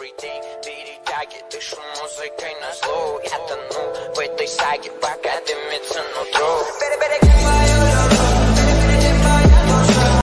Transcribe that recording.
перетяги Дышу музыкой на зло. Я тону в этой саге, пока дымится нутро.